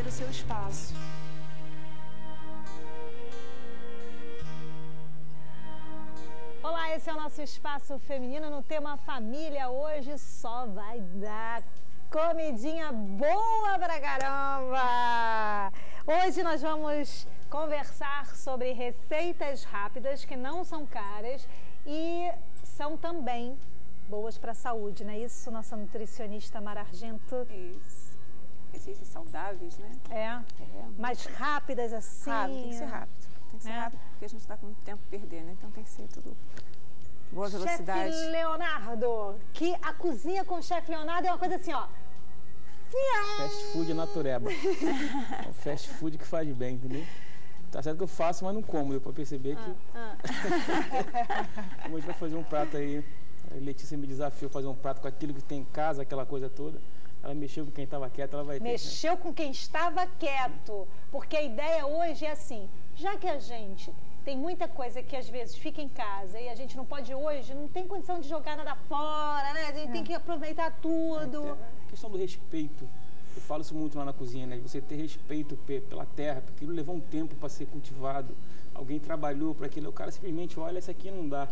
espaço. Olá, esse é o nosso espaço feminino no tema família. Hoje só vai dar comidinha boa pra caramba! Hoje nós vamos conversar sobre receitas rápidas que não são caras e são também boas para a saúde, não é isso, nossa nutricionista Mara Argento? Isso. Receitas saudáveis, né? É. É. Mais rápidas assim. Rápido, tem que ser rápido. Tem que ser É. rápido porque a gente está com muito tempo perdendo, então tem que ser tudo boa velocidade. Chefe Leonardo, que a cozinha com o chefe Leonardo é uma coisa assim, ó. Fast food é natureba. é o fast food que faz bem, entendeu? Tá certo que eu faço, mas não como. Deu pra perceber que. Ah, Como a gente vai fazer um prato aí. A Letícia me desafiou a fazer um prato com aquilo que tem em casa, aquela coisa toda. Ela mexeu com quem estava quieto, ela vai ter. né? Mexeu com quem estava quieto. Porque a ideia hoje é assim, já que a gente tem muita coisa que às vezes fica em casa e a gente não pode hoje, não tem condição de jogar nada fora, né? A gente tem que aproveitar tudo. É a questão do respeito. Eu falo isso muito lá na cozinha, né? Você ter respeito pe- pela terra, porque aquilo levou um tempo para ser cultivado. Alguém trabalhou para aquilo. O cara simplesmente olha, isso aqui não dá.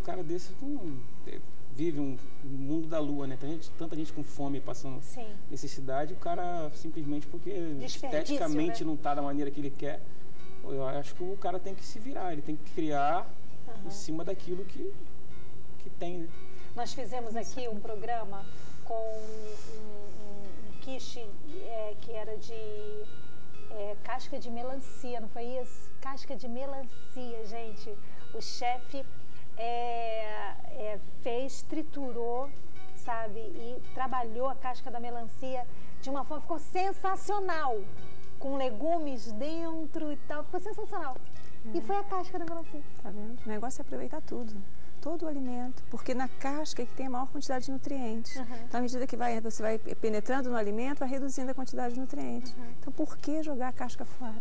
Um cara desse não, é, vive um, mundo da lua, né? Tem gente, tanta gente com fome passando Sim. necessidade, o cara simplesmente porque esteticamente né? não está da maneira que ele quer. Eu acho que o cara tem que se virar, ele tem que criar em cima daquilo que, que tem, né? Nós fizemos aqui um programa com um, um, um quiche é, que era de é, casca de melancia, não foi isso? Casca de melancia, gente. O chefe é, é, fez, triturou, sabe? E trabalhou a casca da melancia de uma forma, ficou sensacional. Com legumes dentro e tal, ficou sensacional. E foi a casca da melancia. Tá vendo? O negócio é aproveitar tudo. Todo o alimento, porque na casca é que tem a maior quantidade de nutrientes. Uhum. Então, à medida que vai, você vai penetrando no alimento, vai reduzindo a quantidade de nutrientes. Então, por que jogar a casca fora?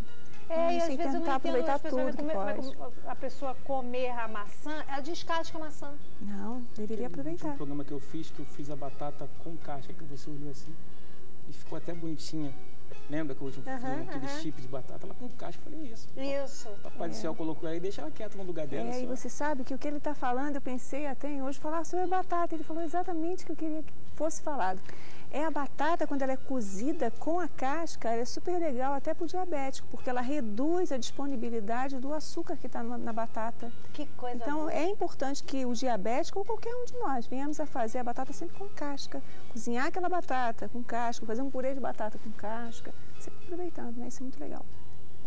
É, e às vezes eu não aproveitar tudo que comer- é a pessoa comer a maçã, ela descasca a maçã. Não, deveria Um aproveitar. programa que eu fiz, que eu fiz a batata com casca, que você olhou assim, e ficou até bonitinha. Lembra que o último filme, aquele aham. chip de batata, ela com casca, eu falei isso. Isso. Papai do céu colocou aí, deixa ela quieta no lugar dela. É, e só. você sabe que o que ele está falando, eu pensei até em hoje falar sobre batata. Ele falou exatamente o que eu queria que fosse falado. É a batata, quando ela é cozida com a casca, é super legal até para o diabético, porque ela reduz a disponibilidade do açúcar que está na batata. Que coisa Então, boa. é importante que o diabético ou qualquer um de nós venhamos a fazer a batata sempre com casca. Cozinhar aquela batata com casca, fazer um purê de batata com casca. Sempre aproveitando, né? Isso é muito legal.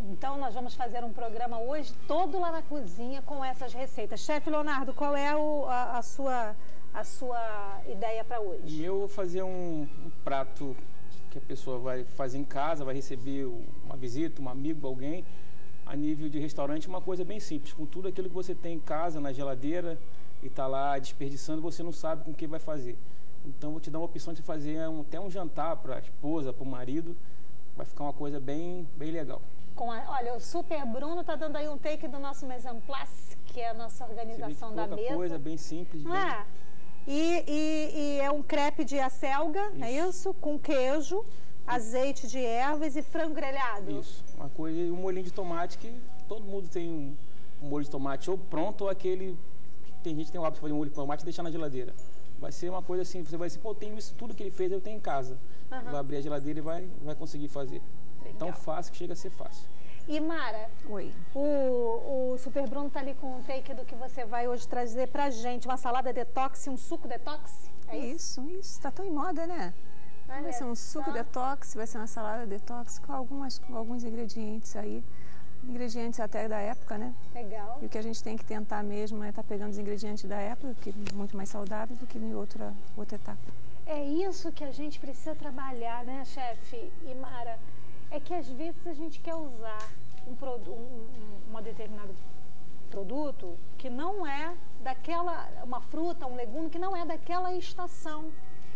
Então nós vamos fazer um programa hoje todo lá na cozinha com essas receitas. Chefe Leonardo, qual é o- a, a sua, a sua ideia para hoje? eu vou fazer um, um prato que a pessoa vai fazer em casa, vai receber uma visita, um amigo, alguém, a nível de restaurante, uma coisa bem simples, com tudo aquilo que você tem em casa, na geladeira, e está lá desperdiçando, você não sabe com o que vai fazer. Então vou te dar uma opção de fazer um- até um jantar para a esposa, para o marido, vai ficar uma coisa bem, bem legal. Com a- olha, o Super Bruno tá dando aí um take do nosso en Place, que é a nossa organização da mesa. coisa, bem simples, Não bem... é? E, e- e é um crepe de acelga, é isso? Com queijo, azeite de ervas e frango grelhado. Isso, uma coisa e um molhinho de tomate que todo mundo tem um, um molho de tomate ou pronto ou aquele tem gente que tem o hábito de fazer um molho de tomate e deixar na geladeira. Vai ser uma coisa assim, você vai dizer, pô, eu tenho isso tudo que ele fez, eu tenho em casa. Vai abrir a geladeira e vai, vai conseguir fazer. Tão fácil que chega a ser fácil. E Mara, Oi. o, o Super Bruno tá ali com um take do que você vai hoje trazer pra gente. Uma salada detox e um suco detox? É isso? Isso, isso. Está tão em moda, né? Olha vai ser um suco só. detox, vai ser uma salada detox com, algumas, com alguns ingredientes aí. Ingredientes até da época, né? Legal. E o que a gente tem que tentar mesmo é estar pegando os ingredientes da época, que é muito mais saudáveis do que em outra, outra etapa. É isso que a gente precisa trabalhar, né, chefe? E Mara, é que às vezes a gente quer usar um, um, um, uma determinado produto que não é daquela, uma fruta, um legume que não é daquela estação.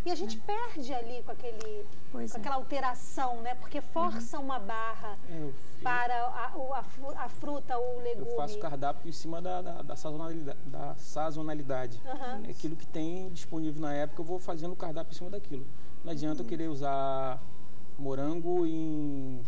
E a gente perde ali com, aquele, Pois com é. aquela alteração, né? Porque força uma barra É, eu, para a, a fru- a fruta ou o eu legume. faço cardápio em cima da, da, da sazonalidade. Da sazonalidade. Aham. É aquilo que tem disponível na época, eu vou fazendo o cardápio em cima daquilo. Não adianta eu querer usar morango em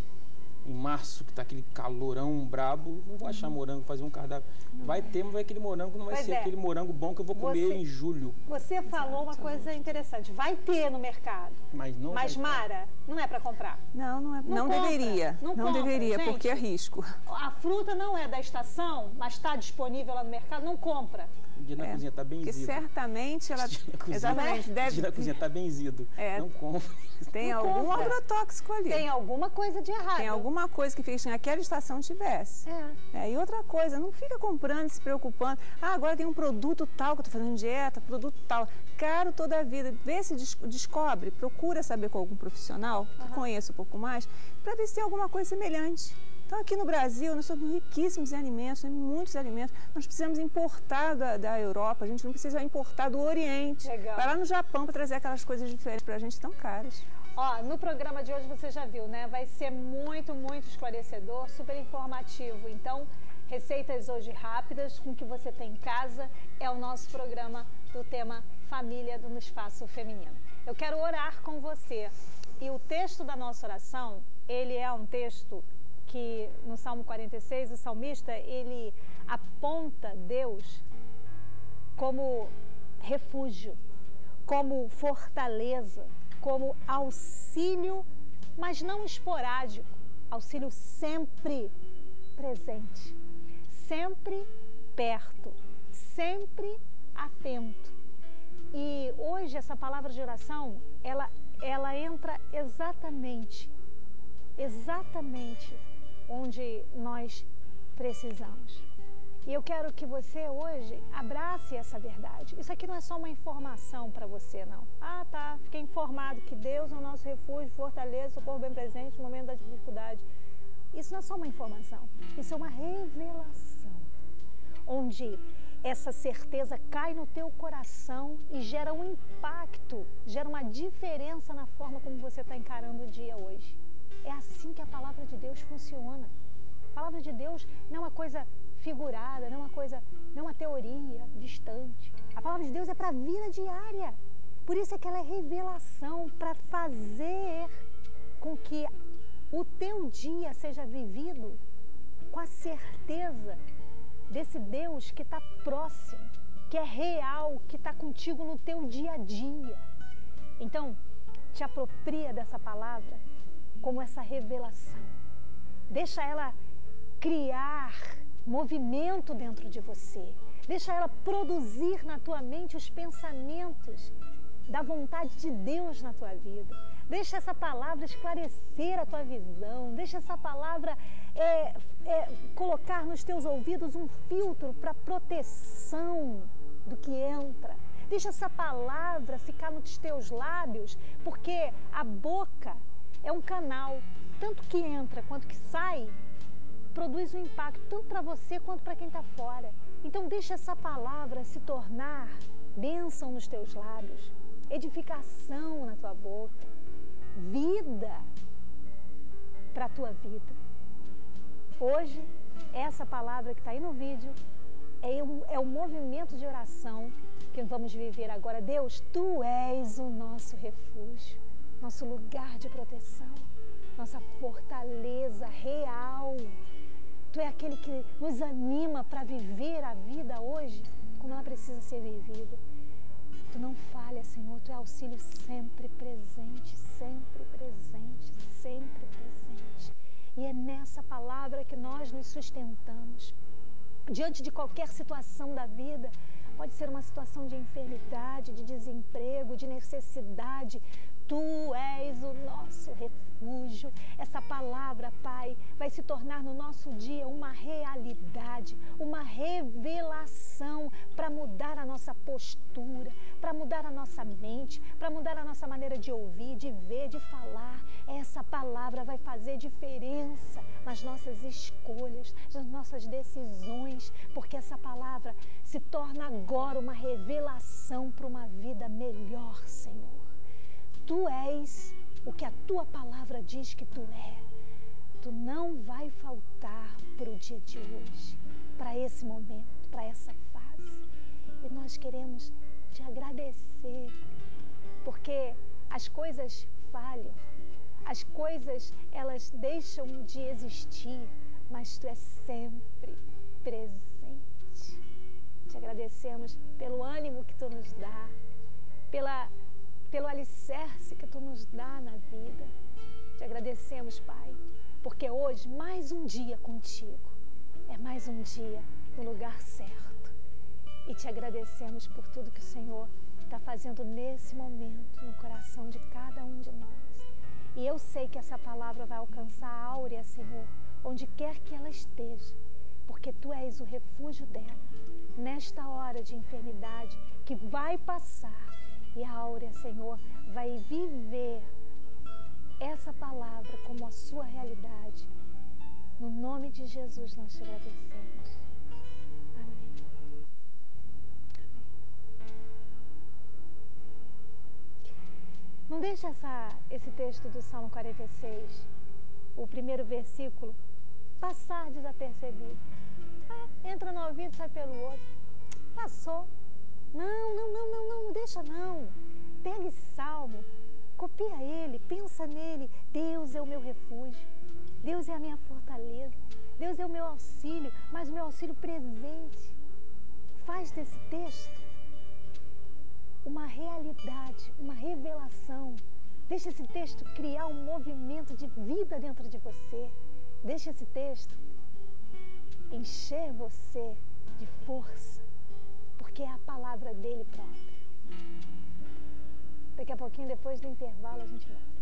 em março, que tá aquele calorão brabo, não vou achar Uhum. morango, fazer um cardápio. Vai ter, mas vai aquele morango não vai Pois ser é. aquele morango bom que eu vou comer Você- em julho. Você falou uma coisa interessante. Vai ter no mercado. Mas não Mas. Mara, não é para comprar. Não, não é. Não Não, compra, deveria. não Não, compra, deveria, gente. porque é risco. A fruta não é da estação, mas está disponível lá no mercado, não compra. Dia na É, cozinha tá Porque benzido. certamente ela. Cozinha- Exatamente, deve. na cozinha tá benzido. É. Não compre. Tem Não algum compra. agrotóxico ali. Tem alguma coisa de errado. Tem alguma coisa que fez que naquela estação tivesse. É. É, e outra coisa, não fica comprando, se preocupando. Ah, agora tem um produto tal que eu estou fazendo dieta, produto tal. Caro toda a vida. Vê se des- descobre, procura saber com algum profissional que conheça um pouco mais, para ver se tem alguma coisa semelhante. Então, aqui no Brasil, nós somos riquíssimos em alimentos, em muitos alimentos. Nós precisamos importar da, da Europa, a gente não precisa importar do Oriente. Legal. Vai lá no Japão para trazer aquelas coisas diferentes para a gente tão caras. Ó, no programa de hoje você já viu, né? Vai ser muito, muito esclarecedor, super informativo. Então, receitas hoje rápidas com o que você tem em casa é o nosso programa do tema Família do no Espaço Feminino. Eu quero orar com você. E o texto da nossa oração, ele é um texto que no Salmo 46, o salmista, ele aponta Deus como refúgio, como fortaleza, como auxílio, mas não esporádico, auxílio sempre presente, sempre perto, sempre atento. E hoje essa palavra de oração, ela, ela entra exatamente, exatamente onde nós precisamos. E eu quero que você hoje abrace essa verdade. Isso aqui não é só uma informação para você, não. Ah, tá, fiquei informado que Deus é o nosso refúgio, fortaleza, socorro bem presente no momento da dificuldade. Isso não é só uma informação, isso é uma revelação. Onde essa certeza cai no teu coração e gera um impacto, gera uma diferença na forma como você está encarando o dia hoje. É assim que a palavra de Deus funciona. A palavra de Deus não é uma coisa figurada, não é uma coisa, não é uma teoria distante. A palavra de Deus é para a vida diária. Por isso é que ela é revelação para fazer com que o teu dia seja vivido com a certeza desse Deus que está próximo, que é real, que está contigo no teu dia a dia. Então, te apropria dessa palavra como essa revelação. Deixa ela criar movimento dentro de você. Deixa ela produzir na tua mente os pensamentos da vontade de Deus na tua vida. Deixa essa palavra esclarecer a tua visão. Deixa essa palavra é, é, colocar nos teus ouvidos um filtro para proteção do que entra. Deixa essa palavra ficar nos teus lábios, porque a boca é um canal, tanto que entra quanto que sai, produz um impacto tanto para você quanto para quem está fora. Então deixa essa palavra se tornar bênção nos teus lábios, edificação na tua boca, vida para a tua vida. Hoje, essa palavra que está aí no vídeo é um, é um movimento de oração que vamos viver agora. Deus, Tu és o nosso refúgio, nosso lugar de proteção, nossa fortaleza real. Tu é aquele que nos anima para viver a vida hoje como ela precisa ser vivida. Tu não falha, Senhor, Tu é auxílio sempre presente, sempre presente, sempre presente. E é nessa palavra que nós nos sustentamos. Diante de qualquer situação da vida, pode ser uma situação de enfermidade, de desemprego, de necessidade, Tu és o nosso refúgio. Essa palavra, Pai, vai se tornar no nosso dia uma realidade, uma revelação para mudar a nossa postura, para mudar a nossa mente, para mudar a nossa maneira de ouvir, de ver, de falar. Essa palavra vai fazer diferença nas nossas escolhas, nas nossas decisões, porque essa palavra se torna agora uma revelação para uma vida melhor, Senhor. Tu és o que a tua palavra diz que tu é. Tu não vai faltar para o dia de hoje, para esse momento, para essa fase. E nós queremos te agradecer, porque as coisas falham, As coisas, elas deixam de existir, mas tu és sempre presente. Te agradecemos pelo ânimo que tu nos dá, pela, pelo alicerce que tu nos dá na vida. Te agradecemos, Pai, porque hoje, mais um dia contigo, é mais um dia no lugar certo. E te agradecemos por tudo que o Senhor está fazendo nesse momento no coração de cada um de nós. E eu sei que essa palavra vai alcançar a Áurea, Senhor, onde quer que ela esteja, porque tu és o refúgio dela nesta hora de enfermidade que vai passar. E a Áurea, Senhor, vai viver essa palavra como a sua realidade. No nome de Jesus nós te agradecemos. Amém. Amém. Não deixa essa, esse texto do Salmo 46, o primeiro versículo, passar desapercebido. Ah, entra no ouvido, sai pelo outro. Passou. Não, não, não, não, não, não deixa não. Pega esse salmo, copia ele, pensa nele. Deus é o meu refúgio. Deus é a minha fortaleza. Deus é o meu auxílio, mas o meu auxílio presente. Faz desse texto uma realidade, uma revelação. Deixa esse texto criar um movimento de vida dentro de você. Deixa esse texto encher você de força, porque é a palavra dele próprio. Daqui a pouquinho, depois do intervalo, a gente volta.